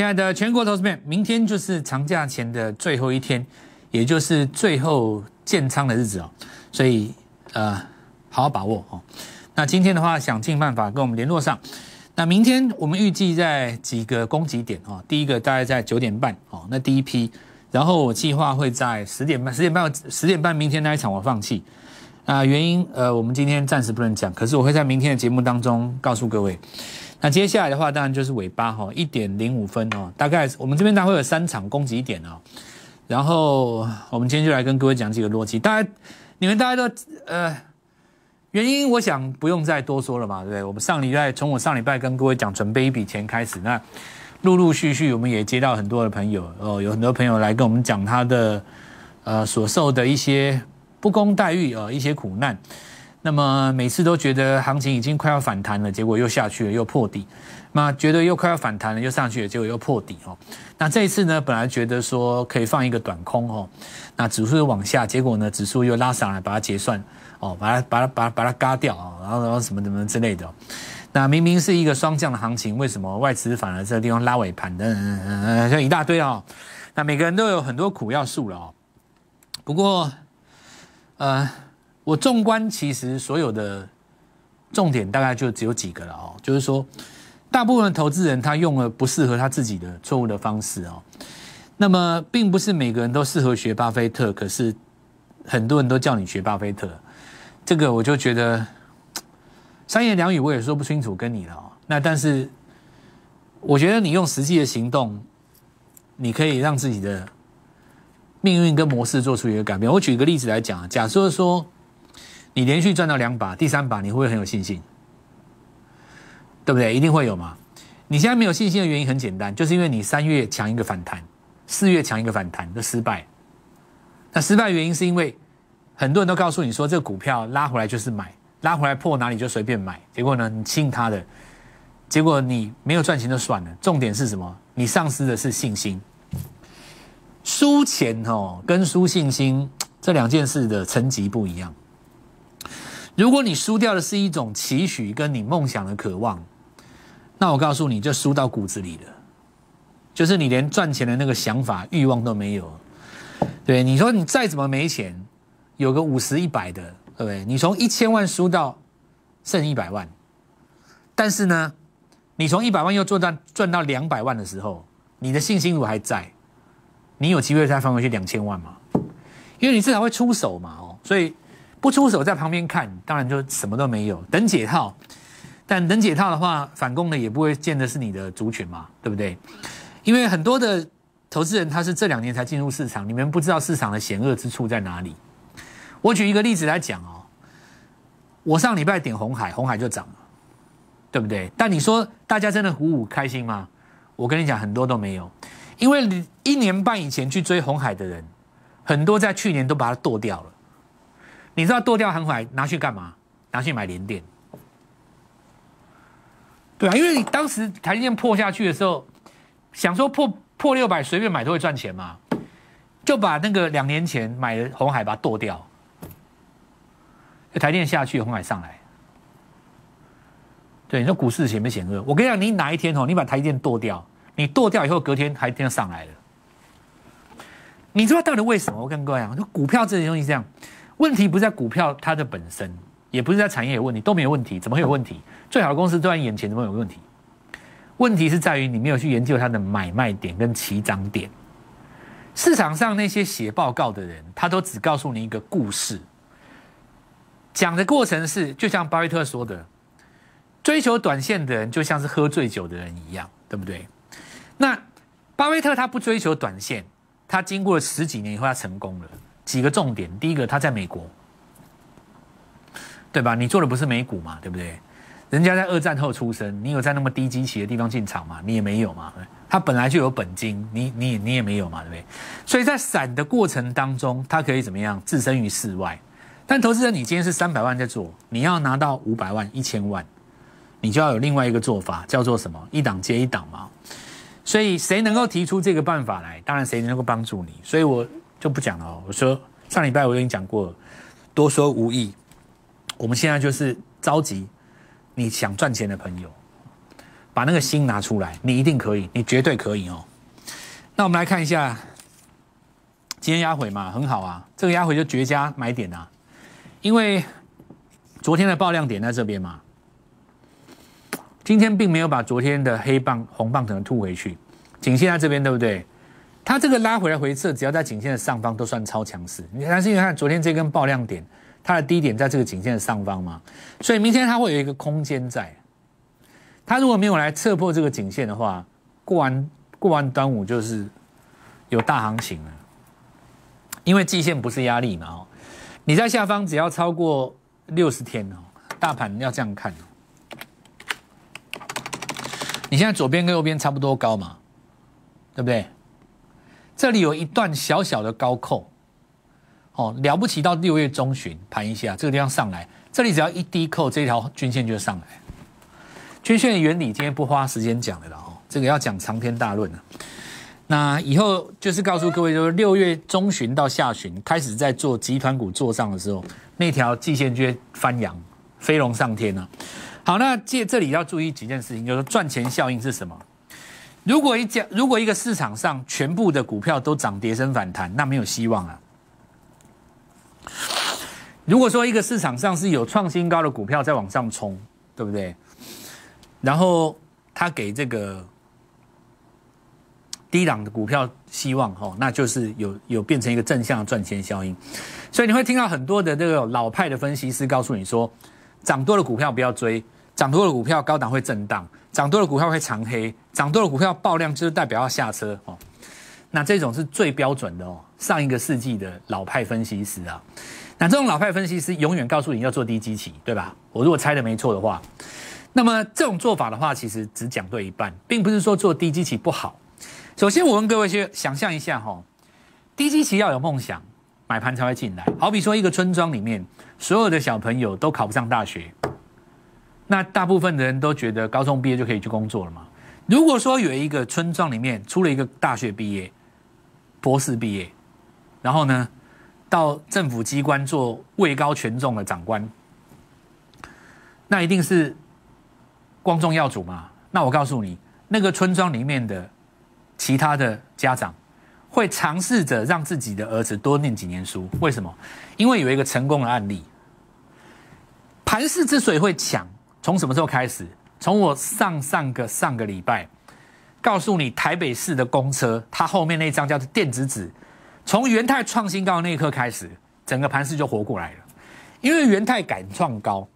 亲爱的全国投资们，明天就是长假前的最后一天，也就是最后建仓的日子哦，所以呃，好好把握哦。那今天的话，想尽办法跟我们联络上。那明天我们预计在几个攻击点哦，第一个大概在九点半哦，那第一批，然后我计划会在十点半，十点半，十点半，明天那一场我放弃。啊，原因呃，我们今天暂时不能讲，可是我会在明天的节目当中告诉各位。那接下来的话，当然就是尾巴哈，一点零五分哦，大概我们这边大概会有三场攻击点哦。然后我们今天就来跟各位讲几个逻辑，大家你们大家都呃，原因我想不用再多说了嘛，对不对？我们上礼拜从我上礼拜跟各位讲准备一笔钱开始，那陆陆续续我们也接到很多的朋友哦，有很多朋友来跟我们讲他的呃所受的一些不公待遇啊，一些苦难。那么每次都觉得行情已经快要反弹了，结果又下去了，又破底。那觉得又快要反弹了，又上去了，结果又破底哦。那这一次呢，本来觉得说可以放一个短空哦，那指数又往下，结果呢，指数又拉上来，把它结算哦，把它把它把它把它嘎掉啊，然后然后什么什么之类的。那明明是一个双降的行情，为什么外资反而这个地方拉尾盘的，嗯嗯嗯像一大堆哦。那每个人都有很多苦要诉了哦。不过，呃。我纵观其实所有的重点大概就只有几个了哦，就是说，大部分投资人他用了不适合他自己的错误的方式哦，那么并不是每个人都适合学巴菲特，可是很多人都叫你学巴菲特，这个我就觉得三言两语我也说不清楚跟你了哦。那但是我觉得你用实际的行动，你可以让自己的命运跟模式做出一个改变。我举一个例子来讲，假设说。你连续赚到两把，第三把你会不会很有信心？对不对？一定会有嘛。你现在没有信心的原因很简单，就是因为你三月抢一个反弹，四月抢一个反弹的失败。那失败原因是因为很多人都告诉你说，这个股票拉回来就是买，拉回来破哪里就随便买。结果呢，你信他的，结果你没有赚钱就算了。重点是什么？你丧失的是信心。输钱哦，跟输信心这两件事的层级不一样。如果你输掉的是一种期许跟你梦想的渴望，那我告诉你就输到骨子里了，就是你连赚钱的那个想法欲望都没有。对，你说你再怎么没钱，有个五十一百的，对不对？你从一千万输到剩一百万，但是呢，你从一百万又做到赚到两百万的时候，你的信心如果还在，你有机会再翻回去两千万吗？因为你至少会出手嘛，哦，所以。不出手在旁边看，当然就什么都没有，等解套。但等解套的话，反攻的也不会见得是你的族群嘛，对不对？因为很多的投资人他是这两年才进入市场，你们不知道市场的险恶之处在哪里。我举一个例子来讲哦，我上礼拜点红海，红海就涨了，对不对？但你说大家真的鼓舞开心吗？我跟你讲，很多都没有，因为你一年半以前去追红海的人，很多在去年都把它剁掉了。你知道剁掉航海拿去干嘛？拿去买联电，对啊，因为你当时台积电破下去的时候，想说破破六百随便买都会赚钱嘛，就把那个两年前买的红海把它剁掉，台电下去，红海上来，对，你说股市险不险恶？我跟你讲，你哪一天哦，你把台电剁掉，你剁掉以后，隔天台电上来了，你知道到底为什么？我跟各位讲，就股票这些东西这样。问题不在股票它的本身，也不是在产业有问题，都没有问题，怎么会有问题？最好的公司都在眼前，怎么有问题？问题是在于你没有去研究它的买卖点跟起涨点。市场上那些写报告的人，他都只告诉你一个故事，讲的过程是就像巴菲特说的，追求短线的人就像是喝醉酒的人一样，对不对？那巴菲特他不追求短线，他经过了十几年以后，他成功了。几个重点，第一个，他在美国，对吧？你做的不是美股嘛，对不对？人家在二战后出生，你有在那么低基期的地方进场吗？你也没有嘛。他本来就有本金，你你你也没有嘛，对不对？所以在散的过程当中，他可以怎么样？置身于世外。但投资人，你今天是三百万在做，你要拿到五百万、一千万，你就要有另外一个做法，叫做什么？一档接一档嘛。所以谁能够提出这个办法来，当然谁能够帮助你。所以我。就不讲了哦。我说上礼拜我已经讲过，多说无益。我们现在就是召集你想赚钱的朋友，把那个心拿出来，你一定可以，你绝对可以哦。那我们来看一下，今天压回嘛，很好啊，这个压回就绝佳买点啊，因为昨天的爆量点在这边嘛，今天并没有把昨天的黑棒、红棒可能吐回去，仅限在这边，对不对？它这个拉回来回撤，只要在颈线的上方都算超强势。你但是因为看昨天这根爆量点，它的低点在这个颈线的上方嘛，所以明天它会有一个空间在。它如果没有来测破这个颈线的话，过完过完端午就是有大行情了。因为季线不是压力嘛哦，你在下方只要超过六十天哦，大盘要这样看哦。你现在左边跟右边差不多高嘛，对不对？这里有一段小小的高扣，哦，了不起到六月中旬盘一下，这个地方上来，这里只要一低扣，这条均线就上来。均线的原理今天不花时间讲的了哦，这个要讲长篇大论了。那以后就是告诉各位，就是六月中旬到下旬开始在做集团股做上的时候，那条季线就会翻扬，飞龙上天了。好，那借这里要注意几件事情，就是赚钱效应是什么？如果一家如果一个市场上全部的股票都涨跌升反弹，那没有希望啊。如果说一个市场上是有创新高的股票在往上冲，对不对？然后他给这个低档的股票希望哦，那就是有有变成一个正向的赚钱效应，所以你会听到很多的这个老派的分析师告诉你说，涨多的股票不要追，涨多的股票高档会震荡，涨多的股票会长黑，涨多的股票爆量就是代表要下车哦。那这种是最标准的哦，上一个世纪的老派分析师啊，那这种老派分析师永远告诉你要做低基期，对吧？我如果猜的没错的话。那么这种做法的话，其实只讲对一半，并不是说做低基期不好。首先，我问各位去想象一下哈，低基期要有梦想，买盘才会进来。好比说，一个村庄里面，所有的小朋友都考不上大学，那大部分的人都觉得高中毕业就可以去工作了嘛。如果说有一个村庄里面出了一个大学毕业、博士毕业，然后呢，到政府机关做位高权重的长官，那一定是。光宗耀祖嘛？那我告诉你，那个村庄里面的其他的家长会尝试着让自己的儿子多念几年书。为什么？因为有一个成功的案例。盘市之所以会抢，从什么时候开始？从我上上个上个礼拜告诉你，台北市的公车，它后面那张叫做电子纸，从元泰创新高那一刻开始，整个盘市就活过来了。因为元泰敢创高。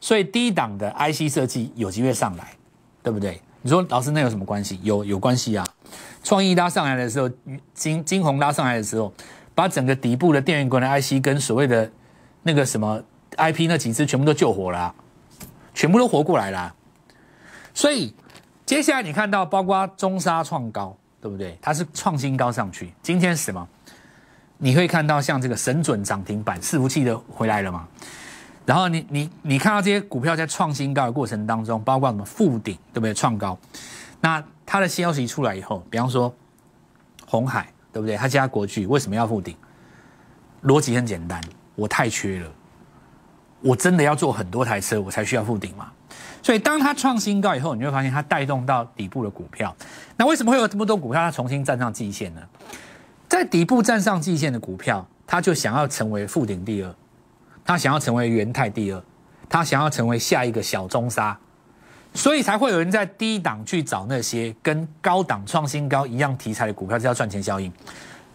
所以低档的 IC 设计有机会上来，对不对？你说老师那有什么关系？有有关系啊！创意拉上来的时候，金金红拉上来的时候，把整个底部的电源管的 IC 跟所谓的那个什么 IP 那几只全部都救活了，全部都活过来了。所以接下来你看到包括中沙创高，对不对？它是创新高上去。今天是什么？你会看到像这个神准涨停板伺服器的回来了吗？然后你你你看到这些股票在创新高的过程当中，包括什么复顶，对不对？创高，那它的消息出来以后，比方说红海，对不对？它加国巨为什么要复顶？逻辑很简单，我太缺了，我真的要做很多台车，我才需要复顶嘛。所以当它创新高以后，你会发现它带动到底部的股票。那为什么会有这么多股票它重新站上季线呢？在底部站上季线的股票，它就想要成为复顶第二。他想要成为元泰第二，他想要成为下一个小中沙，所以才会有人在低档去找那些跟高档创新高一样题材的股票，这叫赚钱效应。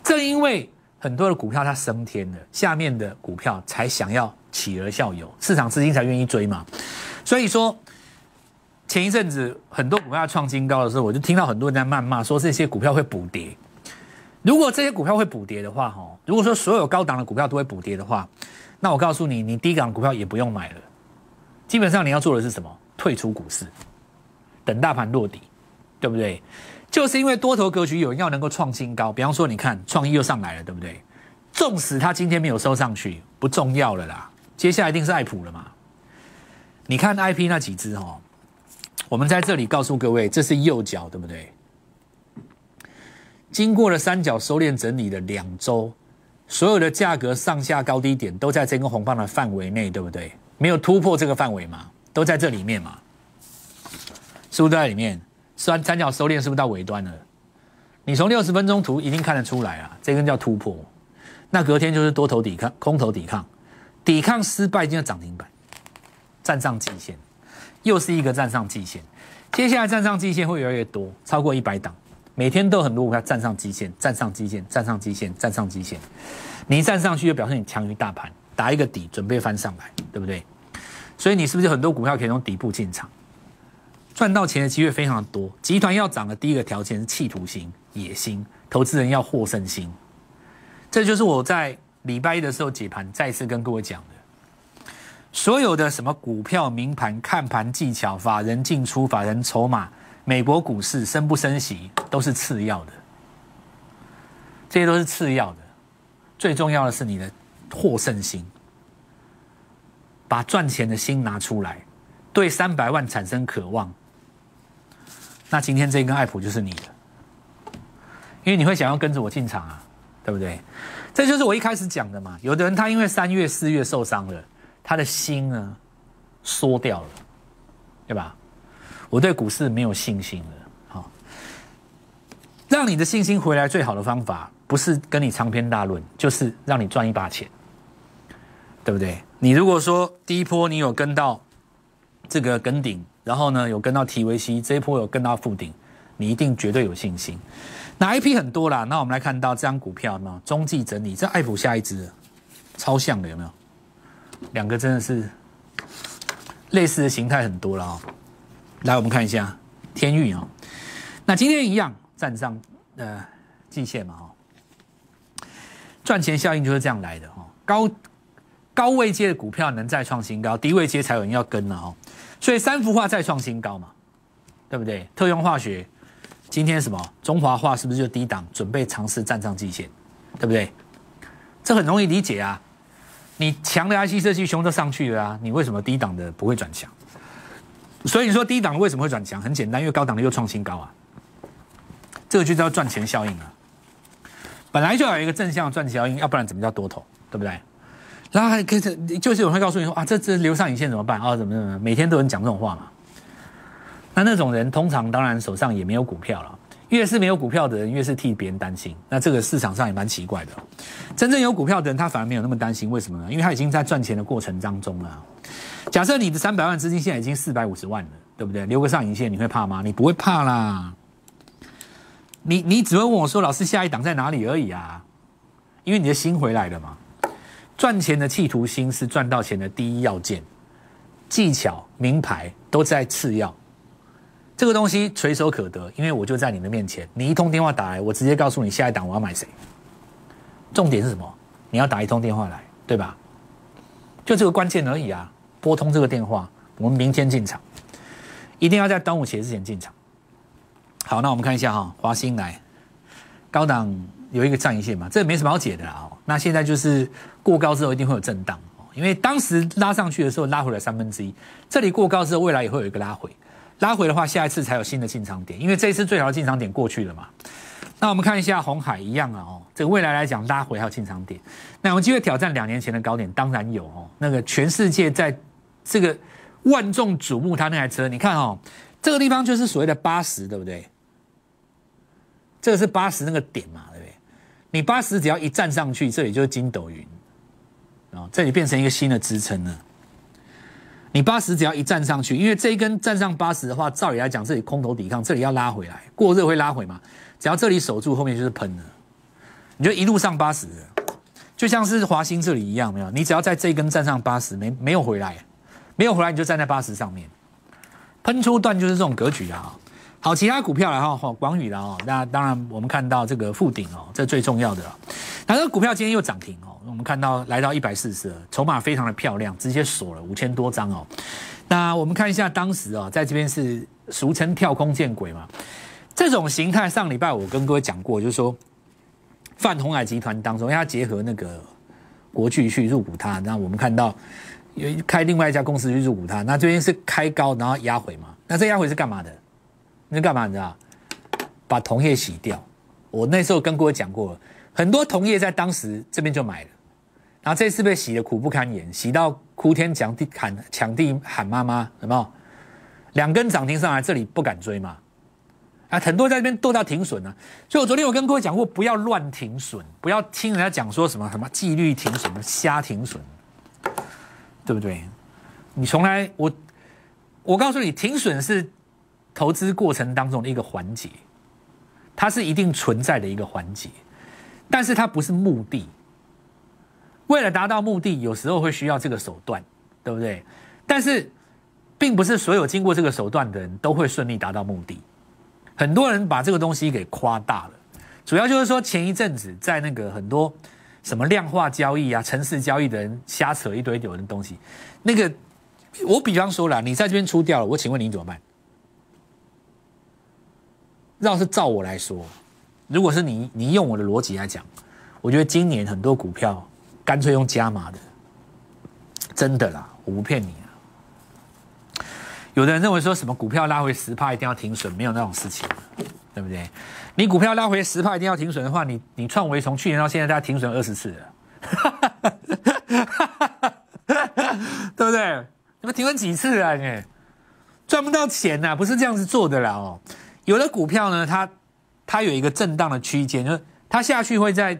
正因为很多的股票它升天了，下面的股票才想要企鹅效尤，市场资金才愿意追嘛。所以说，前一阵子很多股票创新高的时候，我就听到很多人在谩骂，说这些股票会补跌。如果这些股票会补跌的话，哈，如果说所有高档的股票都会补跌的话。那我告诉你，你低港股票也不用买了，基本上你要做的是什么？退出股市，等大盘落底，对不对？就是因为多头格局有人要能够创新高，比方说你看创意又上来了，对不对？纵使它今天没有收上去，不重要了啦，接下来一定是爱普了嘛。你看 I P 那几只哦，我们在这里告诉各位，这是右脚，对不对？经过了三角收敛整理的两周。所有的价格上下高低点都在这根红棒的范围内，对不对？没有突破这个范围嘛，都在这里面嘛。是不是都在里面？虽然三角收敛是不是到尾端了？你从六十分钟图一定看得出来啊，这根叫突破。那隔天就是多头抵抗，空头抵抗，抵抗失败就要涨停板，站上季线，又是一个站上季线。接下来站上季线会越来越多，超过一百档，每天都很多股票站上季线，站上季线，站上季线，站上季线。你一站上去就表示你强于大盘，打一个底，准备翻上来，对不对？所以你是不是很多股票可以从底部进场，赚到钱的机会非常多？集团要涨的第一个条件是企图心、野心，投资人要获胜心。这就是我在礼拜一的时候解盘再次跟各位讲的。所有的什么股票、名盘、看盘技巧、法人进出、法人筹码、美国股市升不升息，都是次要的。这些都是次要的，最重要的是你的获胜心，把赚钱的心拿出来，对三百万产生渴望。那今天这根爱普就是你的，因为你会想要跟着我进场啊，对不对？这就是我一开始讲的嘛。有的人他因为三月、四月受伤了。他的心呢，缩掉了，对吧？我对股市没有信心了。好，让你的信心回来最好的方法，不是跟你长篇大论，就是让你赚一把钱，对不对？你如果说第一波你有跟到这个跟顶，然后呢有跟到提维西，这一波有跟到附顶，你一定绝对有信心。哪一批很多啦？那我们来看到这张股票呢，中继整理，这爱普下一支，超像的有没有？两个真的是类似的形态很多了哦。来，我们看一下天运啊。那今天一样站上呃季线嘛哈。赚钱效应就是这样来的哈。高高位阶的股票能再创新高，低位阶才有人要跟了哦。所以三幅画再创新高嘛，对不对？特用化学今天什么中华化是不是就低档准备尝试站上季线，对不对？这很容易理解啊。你强的 IC 设计熊都上去了啊，你为什么低档的不会转强？所以你说低档为什么会转强？很简单，因为高档的又创新高啊。这个就叫赚钱效应啊。本来就有一个正向赚钱效应，要不然怎么叫多头？对不对？然后还可以，就是有人会告诉你说啊，这这留上影线怎么办啊？怎么怎么？每天都有人讲这种话嘛。那那种人通常当然手上也没有股票了。越是没有股票的人，越是替别人担心。那这个市场上也蛮奇怪的。真正有股票的人，他反而没有那么担心。为什么呢？因为他已经在赚钱的过程当中了。假设你的三百万资金现在已经四百五十万了，对不对？留个上影线，你会怕吗？你不会怕啦。你你只会问我说：“老师，下一档在哪里而已啊？”因为你的心回来了嘛。赚钱的企图心是赚到钱的第一要件，技巧、名牌都在次要。这个东西垂手可得，因为我就在你的面前。你一通电话打来，我直接告诉你下一档我要买谁。重点是什么？你要打一通电话来，对吧？就这个关键而已啊！拨通这个电话，我们明天进场，一定要在端午节之前进场。好，那我们看一下哈，华兴来，高档有一个上影线嘛，这没什么好解的啊。那现在就是过高之后一定会有震荡，因为当时拉上去的时候拉回来三分之一，这里过高之后未来也会有一个拉回。拉回的话，下一次才有新的进场点，因为这一次最好的进场点过去了嘛。那我们看一下红海一样啊，哦，这个未来来讲拉回还有进场点，那有机会挑战两年前的高点，当然有哦。那个全世界在这个万众瞩目，他那台车，你看哦，这个地方就是所谓的八十，对不对？这个是八十那个点嘛，对不对？你八十只要一站上去，这里就是筋斗云，哦，这里变成一个新的支撑了。你八十只要一站上去，因为这一根站上八十的话，照理来讲，这里空头抵抗，这里要拉回来，过热会拉回嘛？只要这里守住，后面就是喷了，你就一路上八十，就像是华兴这里一样，没有？你只要在这一根站上八十，没没有回来，没有回来，你就站在八十上面，喷出段就是这种格局啊。好，其他股票来哈，广宇了哦。那当然，我们看到这个附顶哦，这最重要的了。那这股票今天又涨停哦，我们看到来到一百四十，筹码非常的漂亮，直接锁了五千多张哦。那我们看一下当时啊，在这边是俗称跳空见鬼嘛。这种形态上礼拜我跟各位讲过，就是说泛红海集团当中，因为它结合那个国巨去入股它，那我们看到有开另外一家公司去入股它，那这边是开高然后压回嘛。那这压回是干嘛的？那干嘛你知道？把同业洗掉。我那时候跟各位讲过了，很多同业在当时这边就买了，然后这次被洗的苦不堪言，洗到哭天抢地喊抢地喊妈妈，有没有？两根涨停上来，这里不敢追吗？啊，很多在这边剁到停损呢。所以我昨天我跟各位讲过，不要乱停损，不要听人家讲说什么什么纪律停损、瞎停损，对不对？你从来我我告诉你，停损是投资过程当中的一个环节，它是一定存在的一个环节，但是它不是目的。为了达到目的，有时候会需要这个手段，对不对？但是，并不是所有经过这个手段的人都会顺利达到目的。很多人把这个东西给夸大了，主要就是说前一阵子在那个很多什么量化交易啊、城市交易的人瞎扯一堆有的东西。那个，我比方说了，你在这边出掉了，我请问你怎么办？要是照我来说，如果是你，你用我的逻辑来讲，我觉得今年很多股票。干脆用加码的，真的啦，我不骗你。有的人认为说什么股票拉回十帕一定要停损，没有那种事情，对不对？你股票拉回十帕一定要停损的话，你你创维从去年到现在大概停损二十次了，对不对？你们停损几次啊？你赚不到钱呐，不是这样子做的啦哦。有的股票呢，它它有一个震荡的区间，就是它下去会在。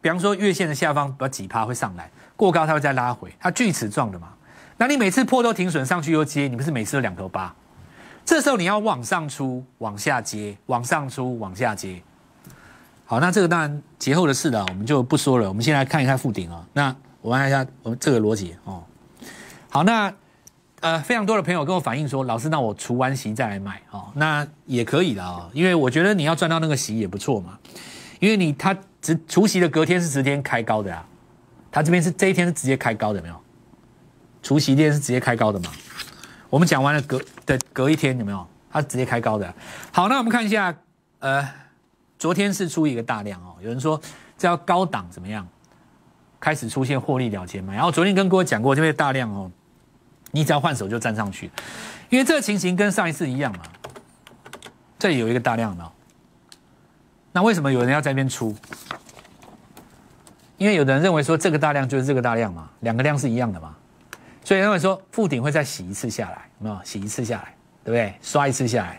比方说月线的下方，不要几趴会上来，过高它会再拉回，它锯齿状的嘛。那你每次破都停损上去又接，你不是每次都两头八？这时候你要往上出，往下接，往上出，往下接。好，那这个当然节后的事了，我们就不说了。我们先来看一看附顶啊。那我看一下我们这个逻辑哦。好，那呃非常多的朋友跟我反映说，老师，那我除完息再来买哦，那也可以的啊，因为我觉得你要赚到那个息也不错嘛。因为你它直除夕的隔天是直接开高的啊，它这边是这一天是直接开高的没有？除夕天是直接开高的嘛？我们讲完了隔的隔一天有没有？它直接开高的。好，那我们看一下，呃，昨天是出一个大量哦，有人说这要高档怎么样？开始出现获利了结嘛？然后昨天跟各位讲过，这边大量哦，你只要换手就站上去，因为这个情形跟上一次一样嘛。这里有一个大量的。那为什么有人要在那边出？因为有的人认为说这个大量就是这个大量嘛，两个量是一样的嘛，所以认为说附顶会再洗一次下来，有没有？洗一次下来，对不对？刷一次下来，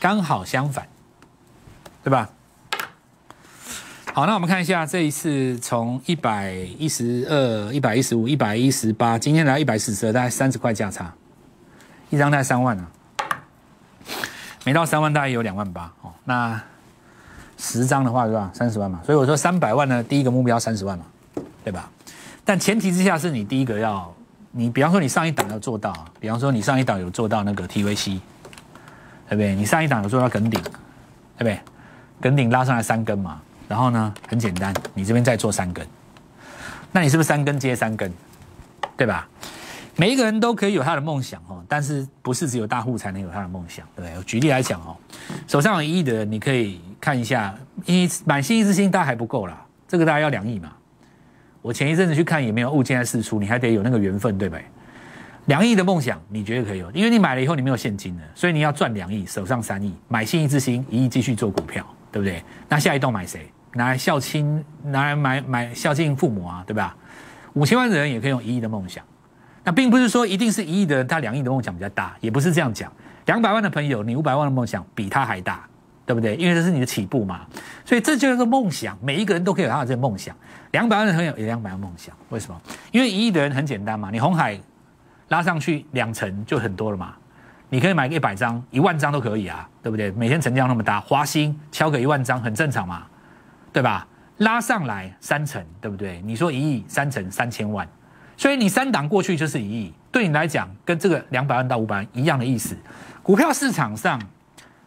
刚好相反，对吧？好，那我们看一下这一次从一百一十二、一百一十五、一百一十八，今天来一百四十二，大概三十块价差，一张大概三万啊，没到三万大概有两万八哦，那。十张的话是吧？三十万嘛，所以我说三百万呢，第一个目标三十万嘛，对吧？但前提之下是你第一个要，你比方说你上一档要做到，比方说你上一档有做到那个 TVC，对不对？你上一档有做到梗顶，对不对？梗顶拉上来三根嘛，然后呢，很简单，你这边再做三根，那你是不是三根接三根，对吧？每一个人都可以有他的梦想哦，但是不是只有大户才能有他的梦想，对不对？举例来讲哦，手上有一亿的，你可以看一下，一满心一之心大概还不够啦，这个大概要两亿嘛。我前一阵子去看也没有物件在释出，你还得有那个缘分，对不对？两亿的梦想你绝对可以有，因为你买了以后你没有现金的，所以你要赚两亿，手上三亿，买新一之星，一亿继续做股票，对不对？那下一栋买谁？拿来孝亲，拿来买买孝敬父母啊，对吧？五千万的人也可以用一亿的梦想。那并不是说一定是一亿的人，他两亿的梦想比较大，也不是这样讲。两百万的朋友，你五百万的梦想比他还大，对不对？因为这是你的起步嘛，所以这就是梦想。每一个人都可以有他的这个梦想。两百万的朋友有两百万梦想，为什么？因为一亿的人很简单嘛，你红海拉上去两成就很多了嘛，你可以买个一百张、一万张都可以啊，对不对？每天成交那么大，华兴敲个一万张很正常嘛，对吧？拉上来三成，对不对？你说一亿三成三千万。所以你三档过去就是一亿，对你来讲跟这个两百万到五百万一样的意思。股票市场上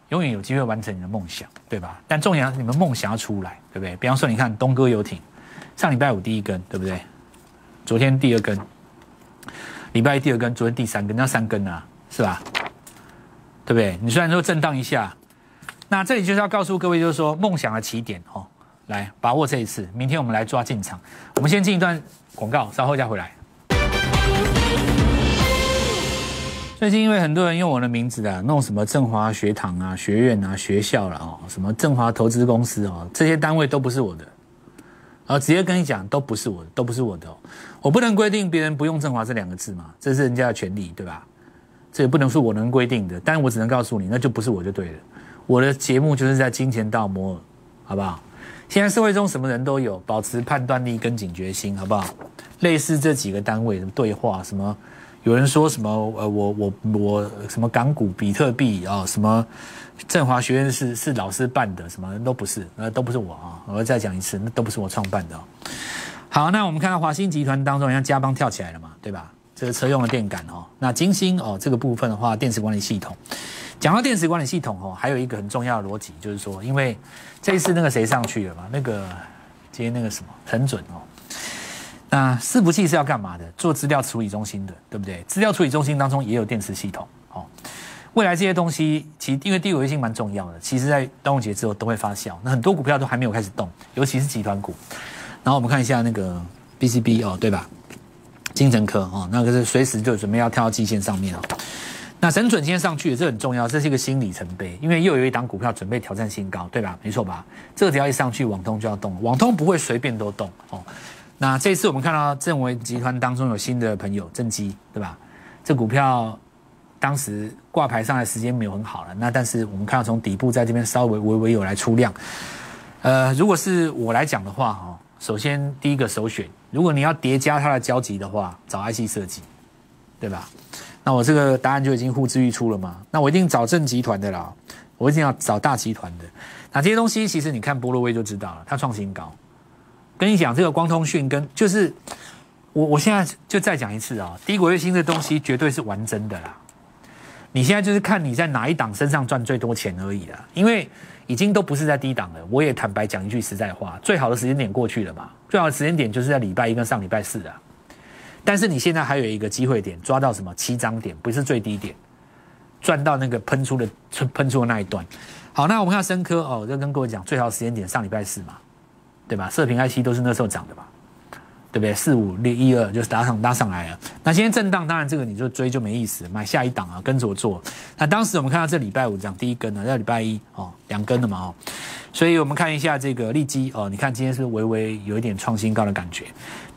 永远有机会完成你的梦想，对吧？但重要你们梦想要出来，对不对？比方说，你看东哥游艇，上礼拜五第一根，对不对？昨天第二根，礼拜一第二根，昨天第三根，那三根啊，是吧？对不对？你虽然说震荡一下，那这里就是要告诉各位，就是说梦想的起点哦，来把握这一次。明天我们来抓进场，我们先进一段广告，稍后再回来。最近因为很多人用我的名字啊，弄什么振华学堂啊、学院啊、学校了哦，什么振华投资公司哦，这些单位都不是我的，然后，直接跟你讲都不是我的，都不是我的，我不能规定别人不用振华这两个字嘛，这是人家的权利，对吧？这也不能是我能规定的，但我只能告诉你，那就不是我就对了。我的节目就是在金钱到摩尔，好不好？现在社会中什么人都有，保持判断力跟警觉心，好不好？类似这几个单位什么对话，什么有人说什么呃，我我我什么港股、比特币啊，什么振华学院是是老师办的，什么都不是，呃，都不是我啊！我再讲一次，那都不是我创办的。好，那我们看到华兴集团当中，像嘉邦跳起来了嘛，对吧？这个车用的电感哦，那金星哦，这个部分的话，电池管理系统。讲到电池管理系统哦，还有一个很重要的逻辑，就是说，因为这一次那个谁上去了嘛，那个今天那个什么很准哦。那伺服器是要干嘛的？做资料处理中心的，对不对？资料处理中心当中也有电池系统哦。未来这些东西，其实因为地位性蛮重要的，其实在端午节之后都会发酵。那很多股票都还没有开始动，尤其是集团股。然后我们看一下那个 BCB 哦，对吧？精神科哦，那个是随时就准备要跳到季线上面哦。那神准今天上去，这很重要，这是一个新里程碑，因为又有一档股票准备挑战新高，对吧？没错吧？这个只要一上去，网通就要动，网通不会随便都动哦。那这次我们看到正维集团当中有新的朋友正基，对吧？这股票当时挂牌上来时间没有很好了，那但是我们看到从底部在这边稍微微微有来出量。呃，如果是我来讲的话，哈，首先第一个首选，如果你要叠加它的交集的话，找 IC 设计，对吧？那我这个答案就已经呼之欲出了嘛？那我一定找正集团的啦，我一定要找大集团的。那这些东西其实你看波罗威就知道了，它创新高。跟你讲这个光通讯跟就是我我现在就再讲一次啊，低轨卫星这东西绝对是玩真的啦。你现在就是看你在哪一档身上赚最多钱而已啦，因为已经都不是在低档了。我也坦白讲一句实在话，最好的时间点过去了嘛，最好的时间点就是在礼拜一跟上礼拜四啊。但是你现在还有一个机会点，抓到什么七张点，不是最低点，赚到那个喷出的喷出的那一段。好，那我们看深科哦，就跟各位讲，最好时间点上礼拜四嘛，对吧？射频 IC 都是那时候涨的嘛，对不对？四五六一二就是打上拉上来了。那今天震荡，当然这个你就追就没意思，买下一档啊，跟着我做。那当时我们看到这礼拜五涨第一根呢，在礼拜一哦两根的嘛哦。所以我们看一下这个利基哦，你看今天是微微有一点创新高的感觉。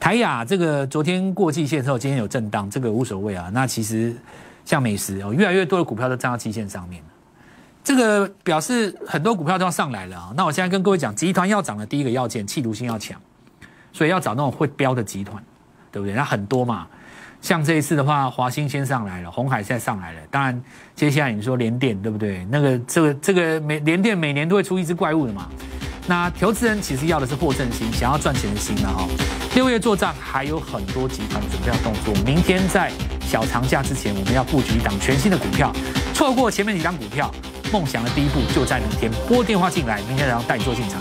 台雅这个昨天过季线之后，今天有震荡，这个无所谓啊。那其实像美食哦，越来越多的股票都站到季线上面这个表示很多股票都要上来了啊。那我现在跟各位讲，集团要涨的第一个要件，气度性要强，所以要找那种会标的集团，对不对？那很多嘛。像这一次的话，华兴先上来了，红海现在上来了。当然，接下来你说联电对不对？那个这个这个每联电每年都会出一只怪物的嘛。那投资人其实要的是获胜心，想要赚钱的心了哈。六月做账还有很多集团准备要动作。明天在小长假之前，我们要布局一档全新的股票。错过前面几档股票，梦想的第一步就在明天。拨电话进来，明天然后带你做进场。